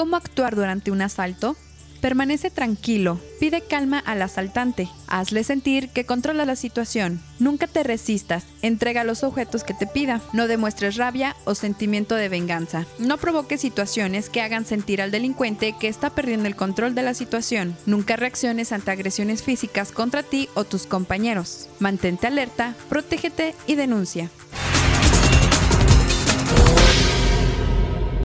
¿Cómo actuar durante un asalto? Permanece tranquilo, pide calma al asaltante, hazle sentir que controla la situación. Nunca te resistas, entrega los objetos que te pida, no demuestres rabia o sentimiento de venganza. No provoques situaciones que hagan sentir al delincuente que está perdiendo el control de la situación. Nunca reacciones ante agresiones físicas contra ti o tus compañeros. Mantente alerta, protégete y denuncia.